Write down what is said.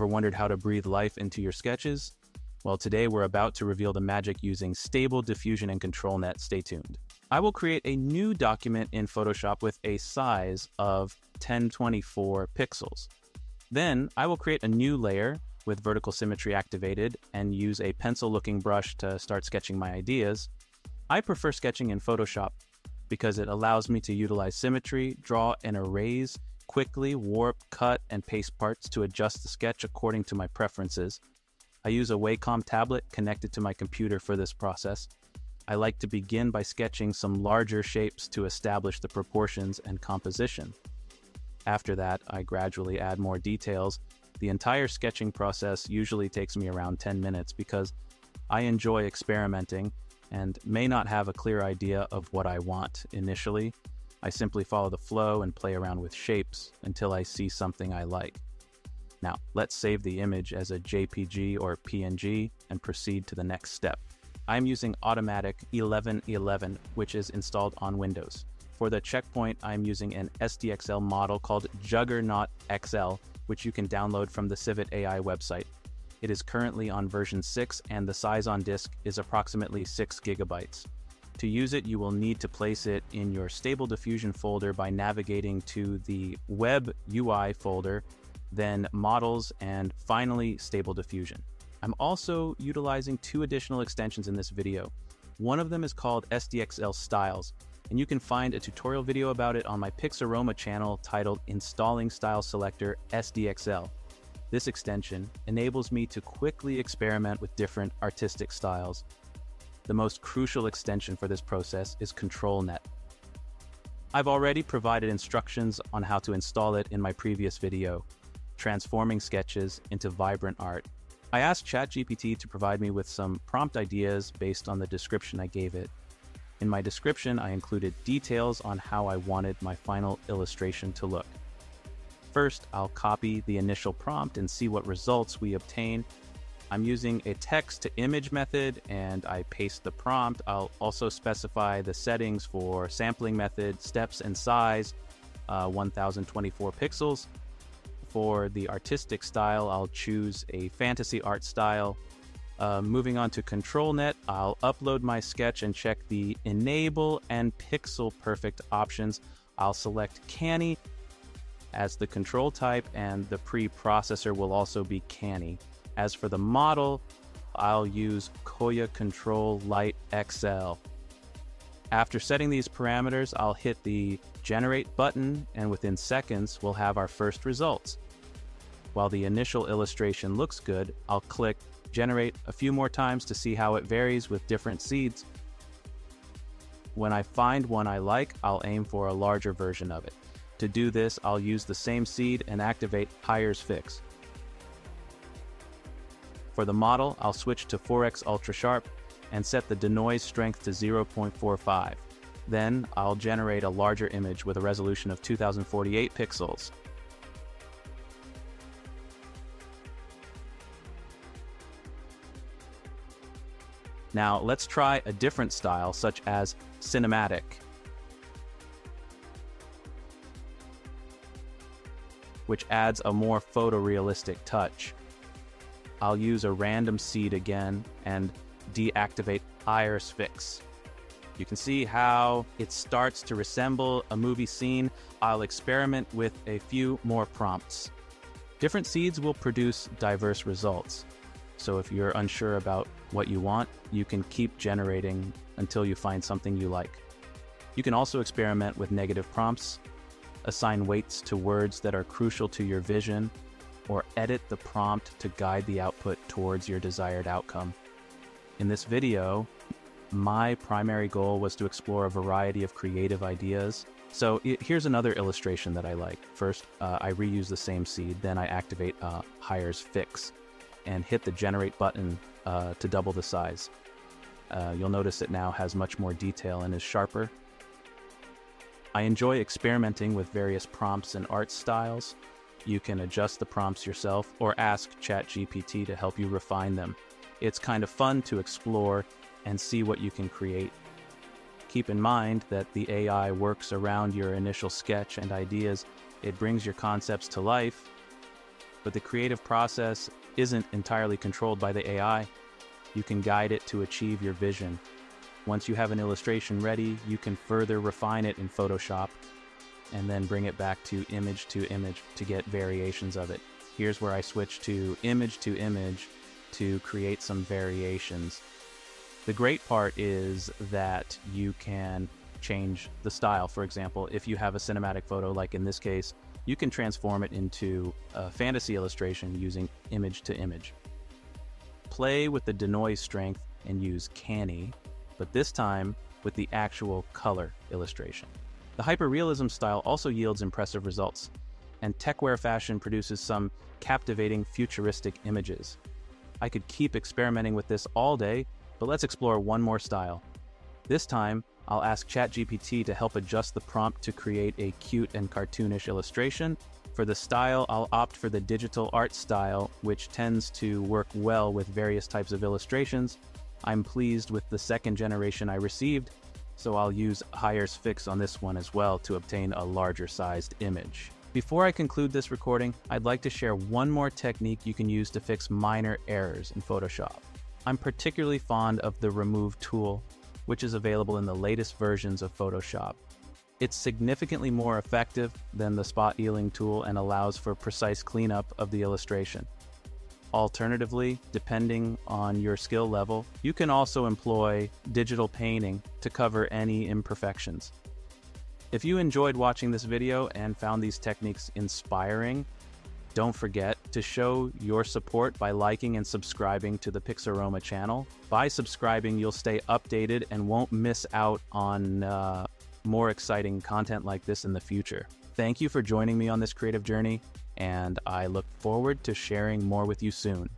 Ever wondered how to breathe life into your sketches? Well, today we're about to reveal the magic using Stable Diffusion and ControlNet. Stay tuned. I will create a new document in Photoshop with a size of 1024 pixels. Then I will create a new layer with vertical symmetry activated and use a pencil looking brush to start sketching my ideas. I prefer sketching in Photoshop because it allows me to utilize symmetry, draw and erase, quickly warp, cut, and paste parts to adjust the sketch according to my preferences. I use a Wacom tablet connected to my computer for this process. I like to begin by sketching some larger shapes to establish the proportions and composition. After that, I gradually add more details. The entire sketching process usually takes me around 10 minutes because I enjoy experimenting and may not have a clear idea of what I want initially. I simply follow the flow and play around with shapes until I see something I like. Now, let's save the image as a JPG or PNG and proceed to the next step. I'm using Automatic 1111, which is installed on Windows. For the checkpoint, I'm using an SDXL model called Juggernaut XL, which you can download from the Civit AI website. It is currently on version 6 and the size on disk is approximately 6 gigabytes. To use it, you will need to place it in your Stable Diffusion folder by navigating to the Web UI folder then models, and finally stable diffusion. I'm also utilizing two additional extensions in this video. One of them is called SDXL Styles, and you can find a tutorial video about it on my Pixaroma channel titled Installing Style Selector SDXL. This extension enables me to quickly experiment with different artistic styles. The most crucial extension for this process is ControlNet. I've already provided instructions on how to install it in my previous video, transforming sketches into vibrant art. I asked ChatGPT to provide me with some prompt ideas based on the description I gave it. In my description, I included details on how I wanted my final illustration to look. First, I'll copy the initial prompt and see what results we obtain. I'm using a text to image method and I paste the prompt. I'll also specify the settings for sampling method, steps and size, uh, 1024 pixels, for the artistic style, I'll choose a fantasy art style. Uh, moving on to ControlNet, I'll upload my sketch and check the Enable and Pixel Perfect options. I'll select Canny as the control type, and the preprocessor will also be Canny. As for the model, I'll use Kohya Control Light XL. After setting these parameters, I'll hit the Generate button, and within seconds, we'll have our first results. While the initial illustration looks good, I'll click Generate a few more times to see how it varies with different seeds. When I find one I like, I'll aim for a larger version of it. To do this, I'll use the same seed and activate Hires Fix. For the model, I'll switch to 4x Ultra Sharp and set the denoise strength to 0.45. Then I'll generate a larger image with a resolution of 2048 pixels. Now let's try a different style such as cinematic. which adds a more photorealistic touch. I'll use a random seed again and deactivate Hires Fix. You can see how it starts to resemble a movie scene. I'll experiment with a few more prompts. Different seeds will produce diverse results. So if you're unsure about what you want, you can keep generating until you find something you like. You can also experiment with negative prompts, assign weights to words that are crucial to your vision, or edit the prompt to guide the output towards your desired outcome. In this video, my primary goal was to explore a variety of creative ideas. So here's another illustration that I like. First, uh, I reuse the same seed, then I activate uh, Hires Fix and hit the Generate button uh, to double the size. Uh, you'll notice it now has much more detail and is sharper. I enjoy experimenting with various prompts and art styles. You can adjust the prompts yourself or ask ChatGPT to help you refine them. It's kind of fun to explore and see what you can create. Keep in mind that the AI works around your initial sketch and ideas. It brings your concepts to life but the creative process isn't entirely controlled by the AI. You can guide it to achieve your vision. Once you have an illustration ready, you can further refine it in Photoshop and then bring it back to image to image to get variations of it. Here's where I switch to image to image to create some variations. The great part is that you can change the style. For example, if you have a cinematic photo, like in this case, you can transform it into a fantasy illustration using image to image. Play with the denoise strength and use canny, but this time with the actual color illustration. The hyperrealism style also yields impressive results, and techwear fashion produces some captivating futuristic images. I could keep experimenting with this all day, but let's explore one more style. This time, I'll ask ChatGPT to help adjust the prompt to create a cute and cartoonish illustration. For the style, I'll opt for the digital art style, which tends to work well with various types of illustrations. I'm pleased with the second generation I received, so I'll use Hires fix on this one as well to obtain a larger sized image. Before I conclude this recording, I'd like to share one more technique you can use to fix minor errors in Photoshop. I'm particularly fond of the Remove tool, which is available in the latest versions of Photoshop. It's significantly more effective than the spot healing tool and allows for precise cleanup of the illustration. Alternatively, depending on your skill level, you can also employ digital painting to cover any imperfections. If you enjoyed watching this video and found these techniques inspiring, don't forget to show your support by liking and subscribing to the Pixaroma channel. By subscribing, you'll stay updated and won't miss out on uh, more exciting content like this in the future. Thank you for joining me on this creative journey, and I look forward to sharing more with you soon.